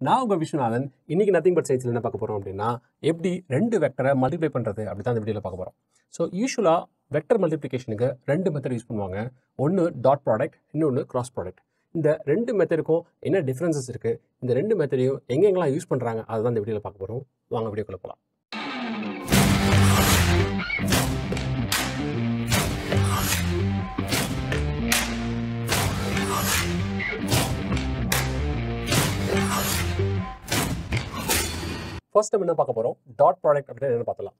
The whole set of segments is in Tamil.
நான் உங்கள் விஸ்வநாதன் இன்றைக்கி நத்திங் பட் சைன்ஸில் என்ன பார்க்க போகிறோம் அப்படின்னா எப்படி ரெண்டு வெக்டரை மல்டிப்ளை பண்ணுறது அப்படி தான் இந்த வீடியோவில் பார்க்க போகிறோம் ஸோ யூஸ்வலாக வெக்டர் மல்டிப்ளிகேஷனுக்கு ரெண்டு மெத்தட் யூஸ் பண்ணுவாங்க. ஒன்று டாட் ப்ராடக்ட் இன்னொன்று கிராஸ் ப்ராடக்ட் இந்த ரெண்டு மெத்தடுக்கும் என்ன டிஃப்ரென்சஸ் இருக்குது இந்த ரெண்டு மெத்தடையும் எங்கெங்கெல்லாம் யூஸ் பண்ணுறாங்க அதுதான் இந்த வீடியோவில் பார்க்க போகிறோம் வாங்க வீடியோக்குள்ளே போகலாம் ஃபர்ஸ்ட் நம்ம என்ன பார்க்க போகிறோம் டாட் ப்ராடக்ட் அப்படின்னு என்ன பார்த்தலாம்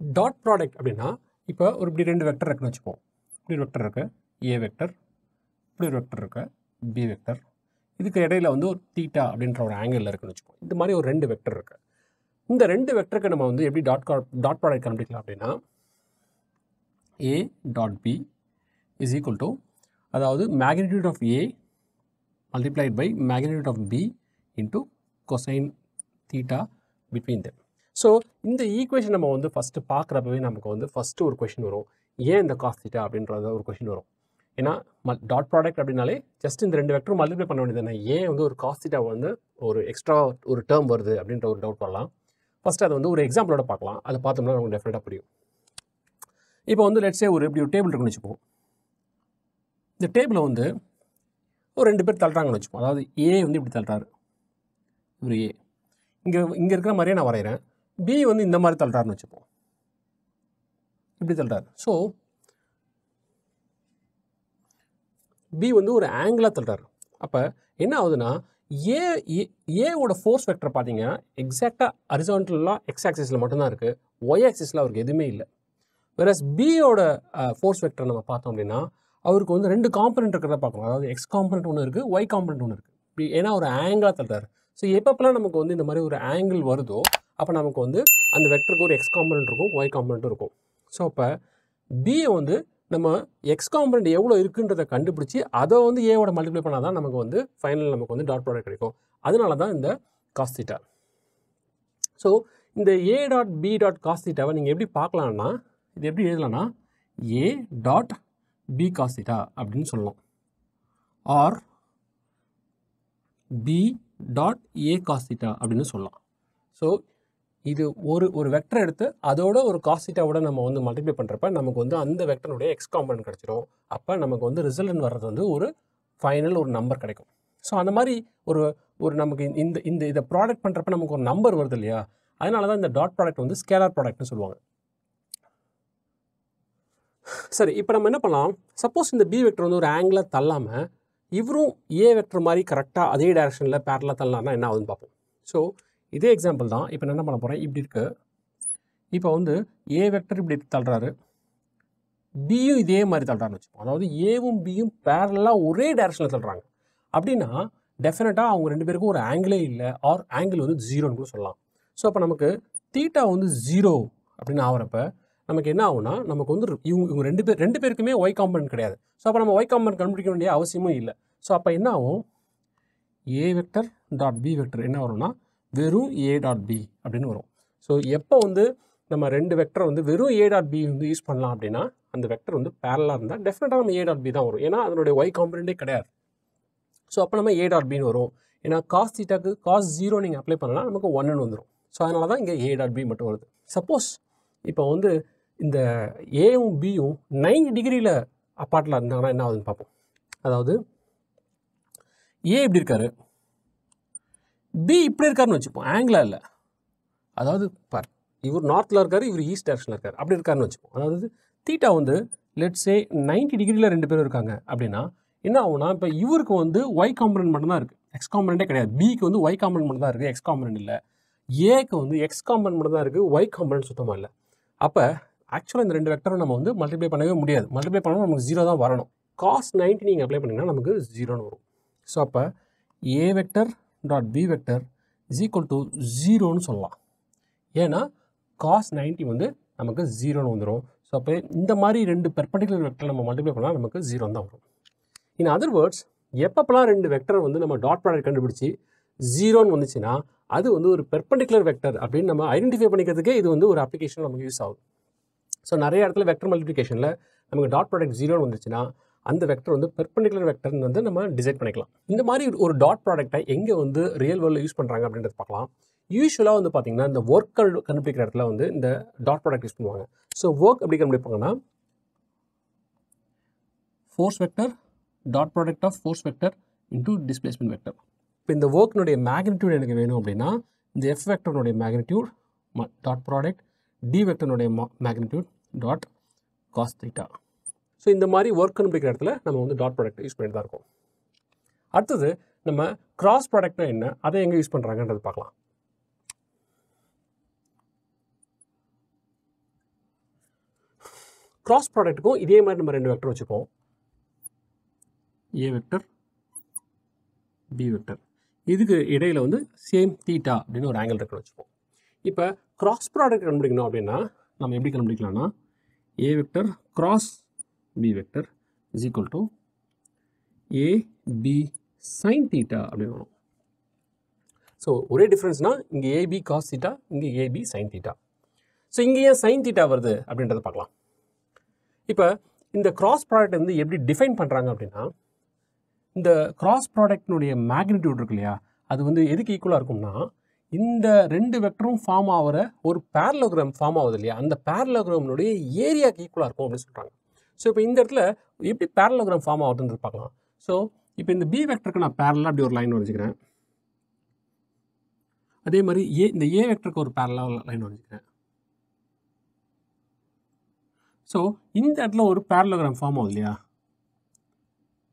டாட் ப்ராடக்ட் அப்படின்னா இப்போ ஒரு இப்படி ரெண்டு வெக்டர் இருக்குன்னு வச்சுப்போம் இப்படி ஒரு வெக்டர் இருக்குது ஏ வெக்டர் இப்படி ஒரு வெக்டர் இருக்குது பி வெக்டர் இதுக்கு இடையில வந்து ஒரு தீட்டா அப்படின்ற ஒரு ஆங்கிளில் இருக்குன்னு வச்சுப்போம் இந்த மாதிரி ஒரு ரெண்டு வெக்டர் இருக்குது இந்த ரெண்டு வெக்டருக்கு நம்ம வந்து எப்படி டாட் டாட் ப்ராடக்ட் கண்டுபிடிக்கலாம் அப்படின்னா A dot B is equal to அதாவது magnitude of A multiplied by magnitude of b into cosine theta between them. So இந்த ஈக்குவேஷன் நம்ம வந்து ஃபஸ்ட்டு பார்க்குறப்பவே நமக்கு வந்து ஃபஸ்ட்டு ஒரு கொஷின் வரும். ஏன் இந்த காஸ் தீட்டா அப்படின்றத ஒரு கொஷின் வரும். ஏன்னா மல் டாட் ப்ராடக்ட் அப்படின்னாலே ஜஸ்ட் இந்த ரெண்டு வெக்டரும் மல்டிப்ளை பண்ண வேண்டியது ஏன் வந்து ஒரு காஸ் தீட்டா வந்து ஒரு எக்ஸ்ட்ரா ஒரு டேர்ம் வருது அப்படின்ற ஒரு டவுட் வரலாம். ஃபஸ்ட்டு அதை வந்து ஒரு எக்ஸாம்பிளோட பார்க்கலாம். அதை பார்த்தோம்னா நமக்கு டெஃபினட்டாக புரியும். இப்போ வந்து லெட்ஸே ஒரு இப்படி ஒரு டேபிள் இருக்குன்னு வச்சுப்போம் இந்த டேபிளை வந்து ஒரு ரெண்டு பேர் தள்ளுறாங்கன்னு வச்சுப்போம் அதாவது ஏ வந்து இப்படி தள்ளுறாரு. இவர் ஏ இங்கே இங்கே இருக்கிற மாதிரியே நான் வரைகிறேன். பி வந்து இந்த மாதிரி தள்ளுறாருன்னு வச்சுப்போம் இப்படி தள்ளுறாரு. ஸோ பி வந்து ஒரு ஆங்கிளாக தள்ளுறாரு. அப்போ என்ன ஆகுதுன்னா ஏ ஏவோட ஃபோர்ஸ் வெக்டர் பார்த்தீங்கன்னா எக்ஸாக்டாக அரிசான்டலாக எக்ஸ் ஆக்சிஸில் மட்டும்தான் இருக்குது ஒய் ஆக்சிஸில் அவருக்கு எதுவுமே இல்லை. வேறஸ் பியோட ஃபோர்ஸ் வெக்டர் நம்ம பார்த்தோம் அப்படின்னா அவருக்கு வந்து ரெண்டு காம்பனண்ட் இருக்கிறத பார்க்கணும் அதாவது எக்ஸ் காம்பனண்ட் ஒன்று இருக்குது ஒய் காம்பனண்ட் ஒன்று இருக்குது இப்படி ஏன்னா ஒரு ஆங்கிளாக தள்ளுறாரு. ஸோ எப்பப்பெல்லாம் நமக்கு வந்து இந்த மாதிரி ஒரு ஆங்கிள் வருதோ அப்போ நமக்கு வந்து அந்த வெக்டருக்கு ஒரு எக்ஸ் காம்பனண்ட் இருக்கும் ஒய் காம்பனண்ட்டும் இருக்கும். ஸோ அப்போ பியை வந்து நம்ம எக்ஸ் காம்பனண்ட் எவ்வளோ இருக்குன்றதை கண்டுபிடிச்சி அதை வந்து ஏவோட மல்டிப்ளை பண்ணால் தான் நமக்கு வந்து ஃபைனல் நமக்கு வந்து டாட் ப்ராடக்ட் கிடைக்கும். அதனால தான் இந்த காஸ்திட்டா ஸோ இந்த ஏ டாட் பி டாட் காஸ்திட்டாவை நீங்கள் எப்படி பார்க்கலான்னா இது எப்படி எழுதலாம்னா A dot B cos theta அப்படின்னு சொல்லலாம் or B dot A cos theta அப்படின்னு சொல்லலாம். ஸோ இது ஒரு ஒரு வெக்டர் எடுத்து அதோட ஒரு காசிட்டாவோட நம்ம வந்து மல்டிப்ளை பண்ணுறப்ப நமக்கு வந்து அந்த வெக்டருடைய எக்ஸ் காம்பனண்ட் கிடச்சிரும். அப்போ நமக்கு வந்து ரிசல்ட் வர்றது வந்து ஒரு ஃபைனல் ஒரு நம்பர் கிடைக்கும். ஸோ அந்த மாதிரி ஒரு ஒரு நமக்கு இந்த இந்த இதை ப்ராடக்ட் பண்ணுறப்ப நமக்கு ஒரு நம்பர் வருது இல்லையா? அதனால தான் இந்த டாட் ப்ராடக்ட் வந்து ஸ்கேலார் ப்ராடக்ட்னு சொல்லுவாங்க. சரி இப்போ நம்ம என்ன பண்ணலாம்? சப்போஸ் இந்த பி வெக்டர் வந்து ஒரு ஆங்கிளாக தள்ளாமல் இவரும் ஏ வெக்டர் மாதிரி கரெக்டாக அதே டேரெக்ஷனில் பேரலாக தள்ளலாம்னா என்ன ஆகுதுன்னு பார்ப்போம். ஸோ இதே எக்ஸாம்பிள் தான். இப்போ நான் என்ன பண்ண போகிறேன் இப்படி இருக்குது இப்போ வந்து ஏ வெக்டர் இப்படி தள்ளுறாரு. பியும் இதே மாதிரி தள்ளுறாருன்னு வச்சுப்போம் அதாவது ஏவும் பியும் பேரலாக ஒரே டேரக்ஷனில் தள்ளுறாங்க. அப்படின்னா டெஃபினட்டாக அவங்க ரெண்டு பேருக்கும் ஒரு ஆங்கிளே இல்லை. ஆர் ஆங்கிள் வந்து ஜீரோன்னு கூட சொல்லலாம். ஸோ அப்போ நமக்கு தீட்டா வந்து ஜீரோ அப்படின்னு ஆகிறப்ப நமக்கு என்ன ஆகும்னா நமக்கு வந்து இவங்க இவங்க ரெண்டு பேர் ரெண்டு பேருக்குமே ஒய் காம்பனண்ட் கிடையாது. ஸோ அப்போ நம்ம ஒய் காம்பனண்ட் கண்டுபிடிக்க வேண்டிய அவசியமும் இல்லை. ஸோ அப்போ என்ன ஆகும்? A vector dot B vector என்ன வரும்னா வெறும் ஏ டாட் பி அப்படின்னு வரும். ஸோ எப்போ வந்து நம்ம ரெண்டு வெக்டர் வந்து வெறும் ஏ டாட் பி வந்து யூஸ் பண்ணலாம் அப்படின்னா அந்த வெக்டர் வந்து பேரலாக இருந்தால் டெஃபினட்டாக நம்ம ஏ டாட் பி தான் வரும். ஏன்னா அதனுடைய ஒய் காம்பனண்ட்டே கிடையாது. ஸோ அப்போ நம்ம ஏ டாட் பின்னு வரும். ஏன்னா காஸ் தீட்டாக்கு காஸ் ஜீரோ நீங்கள் அப்ளை பண்ணலாம் நமக்கு ஒன்னு வந்துடும் ஸோ அதனால தான் இங்கே ஏ டாட் பி மட்டும் வருது. சப்போஸ் இப்போ வந்து இந்த ஏவும் பியும் நைன்டி டிகிரியில் அப்பார்ட்டில் இருந்தாங்கன்னா என்ன ஆகுதுன்னு பார்ப்போம். அதாவது ஏ இப்படி இருக்காரு. பி இப்படி இருக்காருன்னு வச்சுப்போம். ஆங்கிளாக இல்லை. அதாவது பார் இவர் நார்த்தில் இருக்கார் இவர் ஈஸ்ட் டேரக்ஷனில் இருக்கார். அப்படி இருக்காருன்னு வச்சுப்போம். அதாவது தீட்டா வந்து லெட்ஸே நைன்டி டிகிரியில் ரெண்டு பேரும் இருக்காங்க அப்படின்னா என்ன ஆகும்னா இப்போ இவருக்கு வந்து ஒய் காம்பனன்ட் மட்டும்தான் இருக்குது எக்ஸ் காம்பனண்ட்டே கிடையாது. பிக்கு வந்து ஒய் காம்பனண்ட் மட்டும் தான் இருக்குது எக்ஸ் காம்பனன்ட் இல்லை. ஏக்கு வந்து எக்ஸ் காம்பனன்ட் மட்டும் தான் இருக்குது ஒய் காம்பனன்ட் சுத்தமாக இல்லை. அப்போ ஆக்சுவலாக இந்த ரெண்டு வெக்டரும் நம்ம வந்து மல்டிப்ளை பண்ணவே முடியாது. மல்டிப்ளை பண்ணால் நமக்கு ஜீரோ தான் வரணும். காஸ் நைன்ட்டி நீங்கள் அப்ளை பண்ணிங்கன்னா நமக்கு ஜீரோன்னு வரும். ஸோ அப்போ A vector dot B vector is equal to ஜீரோன்னு சொல்லலாம். ஏன்னா காஸ் நைன்ட்டி வந்து நமக்கு ஜீரோன்னு வந்துடும் ஸோ அப்போ இந்த மாதிரி ரெண்டு பெர்பண்டிகுலர் வெக்டர் நம்ம மல்டிப்ளை பண்ணால் நமக்கு ஜீரோ தான் வரும். இன் அதர் வேர்ட்ஸ் எப்பப்பெல்லாம் ரெண்டு வெக்டர் வந்து நம்ம டாட் ப்ராடக்ட் கண்டுபிடிச்சி ஜீரோன்னு வந்துச்சுன்னா அது வந்து ஒரு பெர்பண்டிகுலர் வெக்டர் அப்படின்னு நம்ம ஐடென்டிஃபை பண்ணிக்கிறதுக்கே இது வந்து ஒரு அப்ளிகேஷன் நமக்கு யூஸ் ஆகும். ஸோ நிறைய இடத்துல வெக்டர் மல்டிப்ளிகேஷனில் நமக்கு டாட் ப்ராடக்ட் ஜீரோன்னு வந்துச்சுன்னா அந்த வெக்டர் வந்து பெர்பெண்டிகுலர் வெக்டர்னு வந்து நம்ம டிசைட் பண்ணிக்கலாம். இந்த மாதிரி ஒரு டாட் ப்ராடக்ட்டை எங்கே வந்து ரியல் வேர்ல்டில் யூஸ் பண்ணுறாங்க அப்படின்றத பார்க்கலாம். யூஸ்வலாக வந்து பார்த்தீங்கன்னா இந்த ஒர்க் கண்டுபிடிக்கிற இடத்துல வந்து இந்த டாட் ப்ராடக்ட் யூஸ் பண்ணுவாங்க. ஸோ ஒர்க் எப்படி கண்டுபிடிப்பாங்கன்னா force vector dot product of force vector into displacement vector இப்போ இந்த ஒர்க்னுடைய மேக்னிடியூட் எனக்கு வேணும் அப்படின்னா இந்த எஃப் வெக்டர்னுடைய magnitude dot product D வெக்டனுடைய magnitude dot cos theta so இந்த மாதிரி ஒர்க் கண்டுபிடிக்கிற இடத்துல நம்ம வந்து டாட் ப்ராடக்ட் யூஸ் பண்ணிட்டு தான் இருக்கோம். அடுத்தது நம்ம கிராஸ் ப்ராடக்ட்னா என்ன? அதை எங்கே யூஸ் பண்ணுறாங்கன்றது பார்க்கலாம். கிராஸ் ப்ராடக்ட்டுக்கும் இதே மாதிரி நம்ம ரெண்டு வெக்டர் வச்சுப்போம். ஏ வெக்டர் பி வெக்டர் இதுக்கு இடையில் வந்து சேம் தீட்டா அப்படின்னு ஒரு ஆங்கிள் இருக்குன்னு வச்சுப்போம். இப்போ கிராஸ் ப்ராடக்ட் கண்டுபிடிக்கணும் அப்படின்னா நம்ம எப்படி கண்டுபிடிக்கலாம்னா A vector cross B vector is equal to A B sine theta அப்படின்னு வரும். ஸோ ஒரே டிஃப்ரென்ஸ்னால் இங்கே ஏபி காஸ் தீட்டா இங்கே ஏபி சைன் தீட்டா ஸோ இங்கே ஏன் சைன் தீட்டா வருது அப்படின்றத பார்க்கலாம். இப்போ இந்த கிராஸ் ப்ராடக்ட் வந்து எப்படி டிஃபைன் பண்ணுறாங்க அப்படின்னா இந்த கிராஸ் ப்ராடக்டினுடைய மேக்னிடியூட் இருக்கு இல்லையா? அது வந்து எதுக்கு ஈக்குவலாக இருக்கும்னா இந்த ரெண்டு வெக்டரும் ஃபார்ம் ஆகிற ஒரு பேரலோகிராம் ஃபார்ம் ஆகுது இல்லையா? அந்த பேரலோகிராம்னுடைய ஏரியாக்கு ஈக்குவலாக இருக்கும் அப்படின்னு சொல்கிறாங்க ஸோ இப்போ இந்த இடத்துல எப்படி பேரலோகிராம் ஃபார்ம் ஆகுதுன்னு பார்க்கலாம். ஸோ இப்போ இந்த பி வெக்டருக்கு நான் பேரலாக அப்படி ஒரு லைன் வரைஞ்சிக்கிறேன். அதே மாதிரி ஏ இந்த ஏ வெக்டருக்கு ஒரு பேரலாக லைன் வரைஞ்சிக்கிறேன். ஸோ இந்த இடத்துல ஒரு பேரலோகிராம் ஃபார்ம் ஆகுது இல்லையா?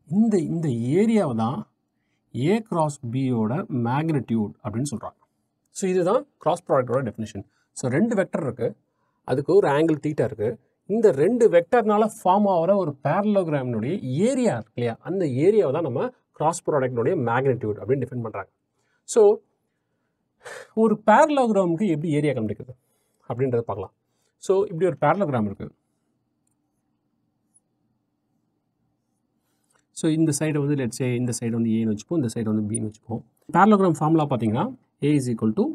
இந்த இந்த ஏரியாவை தான் ஏ கிராஸ் பியோட மேக்னட்யூட் அப்படின்னு சொல்கிறாங்க ஸோ இதுதான் கிராஸ் ப்ராடக்டோட டெஃபினேஷன் ஸோ ரெண்டு வெக்டர் இருக்குது அதுக்கு ஒரு ஆங்கிள் தீட்டா இருக்குது இந்த ரெண்டு வெக்டர்னால ஃபார்ம் ஆகிற ஒரு பேரலோகிராமினுடைய ஏரியா இருக்கு இல்லையா? அந்த ஏரியாவை தான் நம்ம கிராஸ் ப்ராடக்டினுடைய மேக்னிடியூட் அப்படின்னு டிஃபைன் பண்ணுறாங்க ஸோ ஒரு பேரலோகிராமுக்கு எப்படி ஏரியா கண்டுபிடிக்கிறது? அப்படின்றத பார்க்கலாம். ஸோ இப்படி ஒரு பேரலோகிராம் இருக்குது ஸோ இந்த சைடு வந்து லெட்ஸே இந்த சைடு வந்து ஏன்னு வச்சுப்போம் இந்த சைடு வந்து பின்னு வச்சுப்போம். பேரலோகிராம் ஃபார்முலா பார்த்தீங்கன்னா a is equal to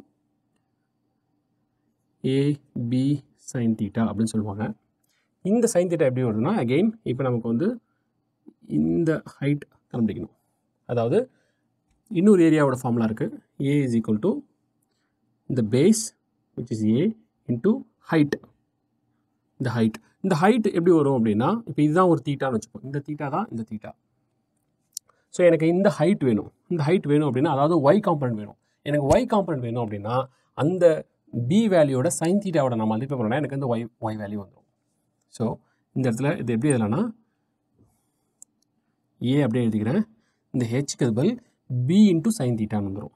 A B sine theta அப்படின்னு சொல்லுவாங்க. இந்த சைன் தீட்டா எப்படி வருதுன்னா அகெயின் இப்போ நமக்கு வந்து இந்த ஹைட் கண்டுபிடிக்கணும். அதாவது இன்னொரு ஏரியாவோட ஃபார்முலா இருக்குது ஏ இஸ் ஈக்குவல் டு இந்த base which is A into height இந்த ஹைட் இந்த ஹைட் எப்படி வரும் அப்படின்னா இப்போ இதுதான் ஒரு தீட்டான்னு வச்சுப்போம் இந்த தீட்டா தான் இந்த தீட்டா ஸோ எனக்கு இந்த ஹைட் வேணும். இந்த ஹைட் வேணும் அப்படின்னா அதாவது ஒய் காம்பனண்ட் வேணும். எனக்கு ஒய் காம்பனண்ட் வேணும் அப்படின்னா அந்த பி வேல்யூட சைன் தீட்டாவோட நான் மல்டிப்ளை பண்ணோன்னா எனக்கு வந்து ஒய் ஒய் வேல்யூ வந்துடும் ஸோ இந்த இடத்துல இது எப்படி எழுதலாம்னா ஏ அப்படியே எழுதிக்கிறேன். இந்த ஹெச் பதில் பி இன்ட்டு சைன் தீட்டான்னு வந்துடும்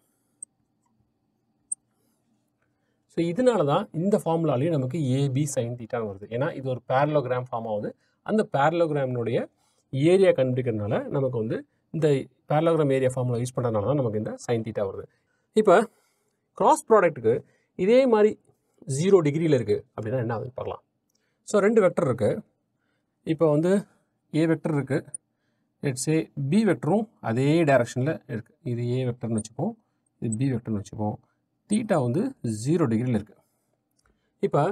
ஸோ இதனால தான் இந்த ஃபார்முலாலேயும் நமக்கு ஏபி சைன் தீட்டான்னு வருது. ஏன்னா இது ஒரு பேரலோகிராம் ஃபார்ம் ஆகுது. அந்த பேரலோகிராமினுடைய ஏரியா கண்டுபிடிக்கிறதுனால நமக்கு வந்து இந்த பேரலோகிராம் ஏரியா ஃபார்முலா யூஸ் பண்ணுறதுனால தான் நமக்கு இந்த சைன் தீட்டா வருது. இப்போ கிராஸ் ப்ராடக்ட்டுக்கு இதே மாதிரி ஜீரோ டிகிரியில் இருக்குது அப்படின்னா என்ன ஆகுதுன்னு பார்க்கலாம். ஸோ ரெண்டு வெக்டர் இருக்குது இப்போ வந்து ஏ வெக்டர் இருக்குது லெட்ஸே பி வெக்டரும் அதே டைரக்ஷனில் இருக்குது இது ஏ வெக்டர்னு வச்சுப்போம். இது பி வெக்டர்னு வச்சுப்போம். தீட்டா வந்து ஜீரோ டிகிரியில் இருக்குது இப்போ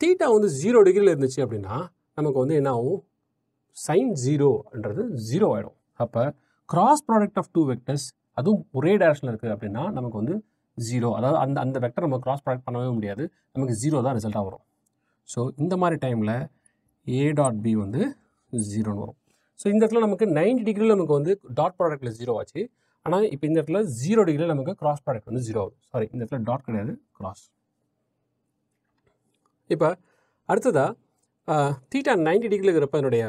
தீட்டா வந்து ஜீரோ டிகிரியில் இருந்துச்சு அப்படின்னா நமக்கு வந்து என்ன ஆகும்? சைன் ஜீரோன்றது ஜீரோ ஆகிடும் அப்போ cross product of two vectors அதுவும் ஒரே டேரக்ஷனில் இருக்குது அப்படின்னா நமக்கு வந்து ஜீரோ அதாவது அந்த அந்த வெக்டர் நம்ம கிராஸ் ப்ராடக்ட் பண்ணவே முடியாது. நமக்கு ஜீரோ தான் ரிசல்ட்டாக வரும். ஸோ இந்த மாதிரி டைமில் ஏ டாட் பி வந்து ஜீரோன்னு வரும். ஸோ இந்த இடத்துல நமக்கு நைன்டி டிகிரியில் நமக்கு வந்து டாட் ப்ராடக்ட்டில் ஜீரோ ஆச்சு. ஆனால் இப்போ இந்த இடத்துல ஜீரோ டிகிரியில் நமக்கு கிராஸ் ப்ராடக்ட் வந்து ஜீரோ ஆகுது. சாரி இந்த இடத்துல டாட் கிடையாது கிராஸ் இப்போ அடுத்ததாக தீட்டா நைன்டி டிகிரியில் இருக்கிறப்ப என்னுடைய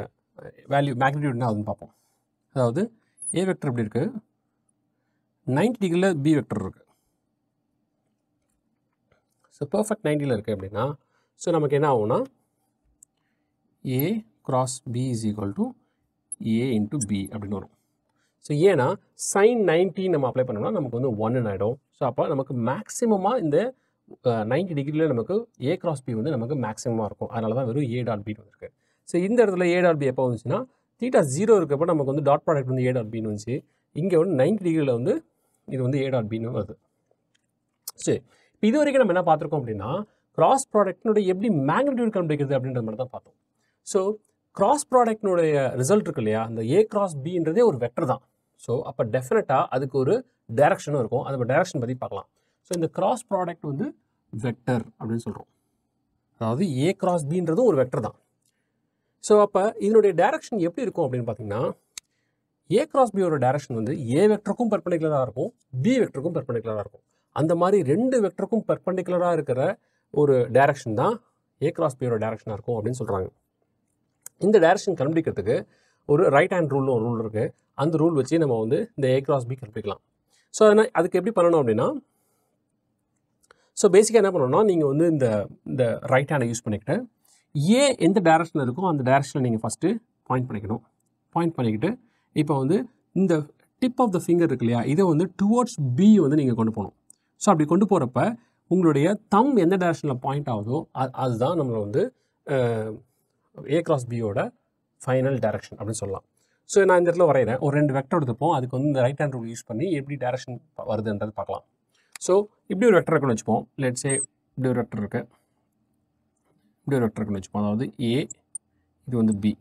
வேல்யூ மேக்னிடியூட்னா அதுன்னு பார்ப்போம். அதாவது ஏ வெக்டர் எப்படி இருக்குது நைன்டி டிகிரியில் பி வெக்டர் இருக்குது ஸோ பர்ஃபெக்ட் நைன்ட்டியில் இருக்குது அப்படின்னா ஸோ நமக்கு என்ன ஆகும்னா A cross B is equal to A into B அப்படின்னு வரும். ஸோ ஏன்னா சைன் நைன்ட்டி நம்ம அப்ளை பண்ணோம்னா நமக்கு வந்து ஒன்னு ஆகிடும் ஸோ அப்போ நமக்கு மேக்ஸிமமாக இந்த நைன்டி டிகிரியில் நமக்கு ஏ கிராஸ் பி வந்து நமக்கு மேக்ஸிமமாக இருக்கும். அதனால தான் வெறும் ஏ டாட் பின்னு வந்திருக்கு. ஸோ இந்த இடத்துல ஏ டாட் பி எப்போ வந்துச்சுன்னா தீட்டா ஜீரோ இருக்கப்போ நமக்கு வந்து டாட் ப்ராடக்ட் வந்து ஏ டாட் பின்னு வந்துச்சு. இங்கே வந்து நைன்டி டிகிரியில் வந்து இது வந்து ஏ டாட் பின்னு வருது. சரி இப்போ இது வரைக்கும் நம்ம என்ன பார்த்துருக்கோம் அப்படின்னா கிராஸ் ப்ராடக்ட்னுடைய எப்படி மேக்னிடியூட் கண்டுபிடிக்கிறது அப்படின்ற மாதிரி தான் பார்த்தோம். ஸோ கிராஸ் ப்ராடக்ட்னுடைய ரிசல்ட் இருக்கு இல்லையா? அந்த ஏ கிராஸ் பின்றதே ஒரு வெக்டர் தான். ஸோ அப்போ டெஃபினட்டாக அதுக்கு ஒரு டைரக்ஷனும் இருக்கும். அது டைரக்ஷன் பற்றி பார்க்கலாம். ஸோ இந்த கிராஸ் ப்ராடக்ட் வந்து வெக்டர் அப்படின்னு சொல்கிறோம் அதாவது ஏ கிராஸ் பின்றதும் ஒரு வெக்டர் தான். ஸோ அப்போ இதனுடைய டைரக்ஷன் எப்படி இருக்கும் அப்படின்னு பார்த்தீங்கன்னா ஏ கிராஸ் பியோட டேரக்ஷன் வந்து ஏ வெக்டருக்கும் பெர்பெண்டிகுலராக இருக்கும் பி வெக்டருக்கும் பெர்பெண்டிகுலராக இருக்கும். அந்த மாதிரி ரெண்டு வெக்டருக்கும் பெர்பெண்டிகுலராக இருக்கிற ஒரு டேரக்ஷன் தான் ஏ கிராஸ் பியோட டேரக்ஷனாக இருக்கும் அப்படின்னு சொல்கிறாங்க இந்த டேரக்ஷன் கண்டுபிடிக்கிறதுக்கு ஒரு ரைட் ஹேண்ட் ரூல்னு ஒரு ரூல் இருக்குது அந்த ரூல் வச்சு நம்ம வந்து இந்த ஏ கிராஸ் பி கண்டுபிடிக்கலாம். ஸோ அதனால் அதுக்கு எப்படி பண்ணணும் அப்படின்னா ஸோ பேசிக்காக என்ன பண்ணணும்னா நீங்கள் வந்து இந்த இந்த ரைட் ஹேண்டை யூஸ் பண்ணிக்கிட்டு ஏ எந்த டேரக்ஷனில் இருக்கோ அந்த டைரக்ஷனில் நீங்கள் ஃபஸ்ட்டு பாயிண்ட் பண்ணிக்கணும். பாயிண்ட் பண்ணிக்கிட்டு இப்போ வந்து இந்த டிப் ஆஃப் த ஃபிங்கர் இருக்கு இல்லையா? இதை வந்து டுவோர்ட்ஸ் பி வந்து நீங்கள் கொண்டு போகணும். ஸோ அப்படி கொண்டு போகிறப்ப உங்களுடைய தம் எந்த டைரக்ஷனில் பாயிண்ட் ஆகுதோ அது அதுதான் நம்மளை வந்து ஏ கிராஸ் பியோட ஃபைனல் டேரக்ஷன் அப்படின்னு சொல்லலாம். ஸோ நான் இந்த இடத்துல வரைகிறேன். ஒரு ரெண்டு வெக்டர் எடுத்துப்போம். அதுக்கு வந்து இந்த ரைட் ஹேண்ட் ரூல் யூஸ் பண்ணி எப்படி டைரக்ஷன் வருதுன்றது பார்க்கலாம். ஸோ இப்படி ஒரு வெக்டர் இருக்குன்னு வச்சுப்போம். லெட்ஸே இப்படி ஒரு வெக்டர் இருக்குது இப்படி ஒரு வெக்டர் இருக்குன்னு வச்சுப்போம். அதாவது ஏ இது வந்து பி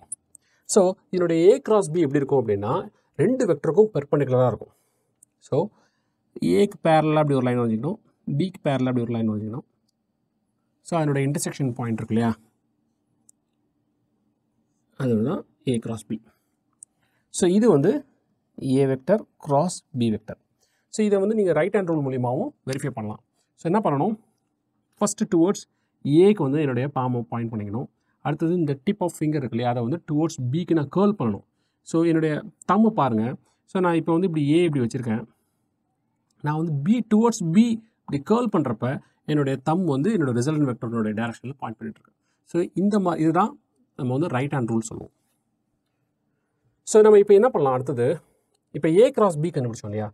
ஸோ இதனுடைய ஏ கிராஸ் பி எப்படி இருக்கும் அப்படின்னா ரெண்டு வெக்டருக்கும் பெர்பண்டிகுலராக இருக்கும். ஸோ ஏக்கு பேரலாக அப்படி ஒரு லைன் வச்சுக்கணும் பிக்கு பேரலாக அப்படி ஒரு லைன் வச்சுக்கணும் ஸோ அதனுடைய இன்டர்செக்ஷன் பாயிண்ட் இருக்கு இல்லையா? அதுதான் ஏ கிராஸ் பி ஸோ இது வந்து A vector cross B vector so இதை வந்து நீங்கள் ரைட் ஹேண்ட் ரூல் மூலியமாகவும் வெரிஃபை பண்ணலாம். ஸோ என்ன பண்ணணும்? ஃபஸ்ட்டு டுவர்ட்ஸ் ஏக்கு வந்து என்னுடைய பாம்பை பாயிண்ட் பண்ணிக்கணும். அடுத்தது இந்த டிப் ஆஃப் ஃபிங்கர் இருக்கு இல்லையா அதை வந்து டுவோர்ட்ஸ் பிக்கு நான் கேர்ள் பண்ணணும். ஸோ என்னுடைய தம்மை பாருங்கள் ஸோ நான் இப்போ வந்து இப்படி ஏ இப்படி வச்சுருக்கேன். நான் வந்து பி டுவோர்ட்ஸ் பி இப்படி கேர்ள் பண்ணுறப்ப என்னுடைய தம் வந்து என்னோட ரிசல்ட் வெக்டர்னுடைய டேரக்ஷனில் பாயிண்ட் பண்ணிட்டுருக்கேன் ஸோ இந்த மாதிரி இதுதான் நம்ம வந்து ரைட் ஹேண்ட் ரூல் சொல்லுவோம். ஸோ நம்ம இப்போ என்ன பண்ணலாம்? அடுத்தது இப்போ ஏ கிராஸ் பி கண்டுபிடிச்சோம் இல்லையா?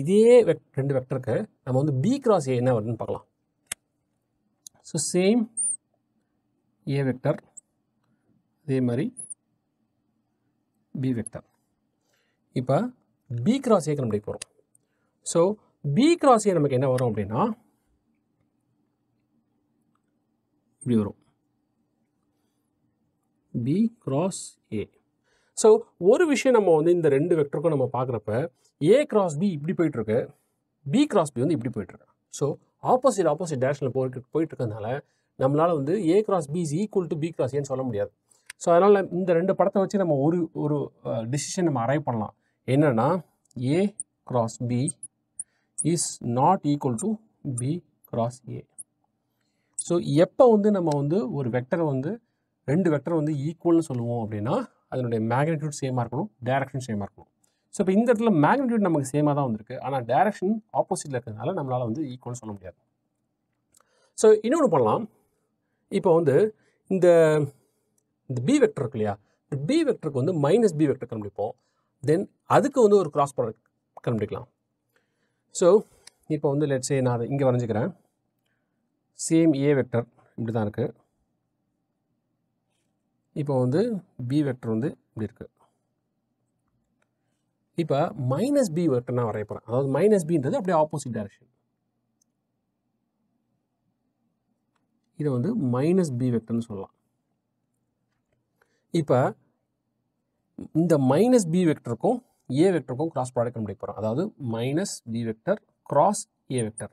இதே வெக் ரெண்டு வெக்டருக்கு நம்ம வந்து பி கிராஸ் ஏ என்ன வருதுன்னு பார்க்கலாம். ஸோ சேம் ஏ வெக்டர் அதே மாதிரி பி வெக்டர் இப்போ பி கிராஸ் ஏ கண்டுபிடிக்க போகிறோம் ஸோ பி கிராஸ் ஏ நமக்கு என்ன வரும் அப்படின்னா இப்படி வரும். பி கிராஸ் ஏ ஸோ ஒரு விஷயம் நம்ம வந்து இந்த ரெண்டு வெக்டருக்கும் நம்ம பார்க்குறப்ப ஏ கிராஸ் பி இப்படி போயிட்டுருக்கு. பி கிராஸ் பி வந்து இப்படி போயிட்டுருக்கு. ஸோ ஆப்போசிட் ஆப்போசிட் டேரக்ஷனில் போயிட்டு போயிட்டு இருக்கிறதுனால நம்மளால் வந்து A cross B is equal to B cross ஏன்னு சொல்ல முடியாது. ஸோ அதனால் இந்த ரெண்டு படத்தை வச்சு நம்ம ஒரு ஒரு டிசிஷன் நம்ம அரைவ் பண்ணலாம். என்னென்னா A cross B is not equal to B cross A so எப்போ வந்து நம்ம வந்து ஒரு வெக்டரை வந்து ரெண்டு வெக்டர் வந்து ஈக்குவல்னு சொல்லுவோம் அப்படின்னா அதனுடைய மேக்னிடியூட் சேமாக இருக்கணும் டேரக்ஷன் சேமாக இருக்கணும். ஸோ இப்போ இந்த இடத்துல மேக்னிடியூட் நமக்கு சேமாக தான் வந்திருக்கு. ஆனால் டேரக்ஷன் ஆப்போசிட்டில் இருக்கிறதுனால நம்மளால் வந்து ஈக்குவல்னு சொல்ல முடியாது. ஸோ இன்னொன்று பண்ணலாம். இப்போ வந்து இந்த இந்த பி வெக்டர் இருக்கு இல்லையா? இந்த பி வெக்டருக்கு வந்து மைனஸ் பி வெக்டர் கண்டுபிடிப்போம். தென் அதுக்கு வந்து ஒரு கிராஸ் ப்ராடக்ட் கண்டுபிடிக்கலாம். ஸோ இப்போ வந்து லெட்ஸே நான் அதை இங்கே வரைஞ்சிக்கிறேன். சேம் ஏ வெக்டர் இப்படி தான் இருக்குது இப்போ வந்து பி வெக்டர் வந்து இப்படி இருக்குது இப்போ மைனஸ் பி வெக்டர் நான் வரைய போகிறேன் அதாவது மைனஸ் பின்றது அப்படியே ஆப்போசிட் டைரக்ஷன் இதை வந்து மைனஸ் பி வெக்டர்னு சொல்லலாம். இப்போ இந்த மைனஸ் பி வெக்டருக்கும் ஏ வெக்டருக்கும் கிராஸ் ப்ராடக்ட் கண்டுபிடிக்க போகிறோம் அதாவது minus B vector cross A vector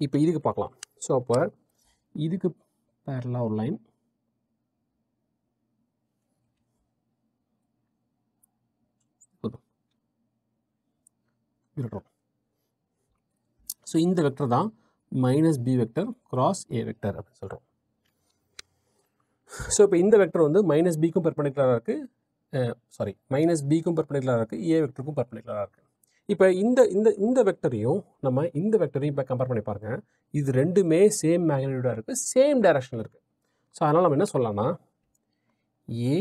இப்போ இதுக்கு பார்க்கலாம். ஸோ அப்போ இதுக்கு பேரலாக ஒரு லைன் விட்டுறோம் ஸோ இந்த வெக்டர் தான் minus B vector cross A vector அப்படின்னு சொல்கிறோம் ஸோ இப்போ இந்த வெக்டர் வந்து மைனஸ் பிக்கும் பெர்பெண்டிகுலராக இருக்குது சாரி மைனஸ் பிக்கும் பெர்பெண்டிகுலராக இருக்குது ஏ வெக்டருக்கும் பெர்பெண்டிகுலராக இருக்குது இப்போ இந்த இந்த இந்த வெக்டரையும் நம்ம இந்த வெக்டரையும் இப்போ கம்பேர் பண்ணி பாருங்கள் இது ரெண்டுமே சேம் மேக்னிடியூடாக இருக்குது சேம் டைரக்ஷனில் இருக்குது ஸோ அதனால் நம்ம என்ன சொல்லலாம்னா ஏ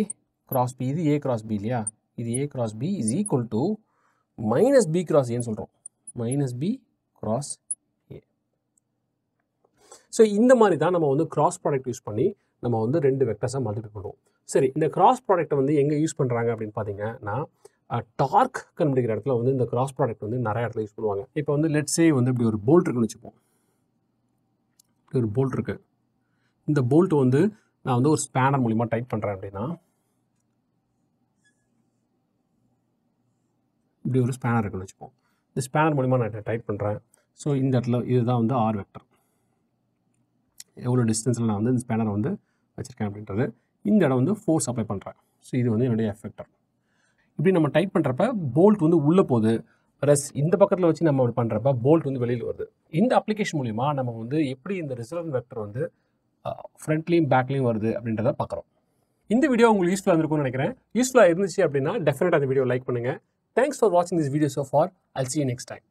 கிராஸ் பி இது ஏ கிராஸ் பி இல்லையா? இது A cross B is equal to minus B cross ஏன்னு சொல்கிறோம் minus B cross A so இந்த மாதிரி தான் நம்ம வந்து கிராஸ் ப்ராடக்ட் யூஸ் பண்ணி நம்ம வந்து ரெண்டு வெக்டர்ஸாக மல்டிப்ளை பண்ணுவோம். சரி இந்த கிராஸ் ப்ராடக்ட்டை வந்து எங்கே யூஸ் பண்ணுறாங்க அப்படின்னு பார்த்தீங்கன்னா டார்க் கண்டுபிடிக்கிற இடத்துல வந்து இந்த கிராஸ் ப்ராடக்ட் வந்து நிறைய இடத்துல யூஸ் பண்ணுவாங்க. இப்போ வந்து லெட்ஸே வந்து இப்படி ஒரு போல்ட் இருக்குன்னு வச்சுப்போம். இப்படி ஒரு போல்ட் இருக்குது இந்த போல்ட் வந்து நான் வந்து ஒரு ஸ்பேனர் மூலிமா டைட் பண்ணுறேன் அப்படின்னா இப்படி ஒரு ஸ்பேனர் இருக்குன்னு வச்சுப்போம். இந்த ஸ்பேனர் மூலிமா நான் டைட் பண்ணுறேன் ஸோ இந்த இடத்துல இதுதான் வந்து ஆர் வெக்டர் எவ்வளோ டிஸ்டன்ஸில் நான் வந்து இந்த ஸ்பேனரை வந்து வச்சுருக்கேன் அப்படின்றது. இந்த இடம் வந்து ஃபோர்ஸ் அப்ளை பண்ணுறேன் ஸோ இது வந்து என்னுடைய எஃபெக்டர் இப்படி நம்ம டைப் பண்ணுறப்ப போல்ட் வந்து உள்ளே போகுது. ப்ளஸ் இந்த பக்கத்தில் வச்சு நம்ம பண்ணுறப்ப போல்ட் வந்து வெளியில் வருது. இந்த அப்ளிகேஷன் மூலிமா நம்ம வந்து எப்படி இந்த ரிசல்ட் வெக்டர் வந்து ஃப்ரண்ட்லேயும் பேக்லேயும் வருது அப்படின்றத பார்க்குறோம் இந்த வீடியோ உங்களுக்கு யூஸ்ஃபுல்லாக இருந்திருக்கும்னு நினைக்கிறேன். யூஸ்ஃபுல்லாக இருந்துச்சு அப்படின்னா டெஃபினட்டாக அந்த வீடியோ லைக் பண்ணுங்கள் தேங்க்ஸ் ஃபார் வாட்சிங் this video so for all see next time